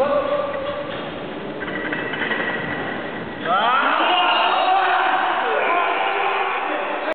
What?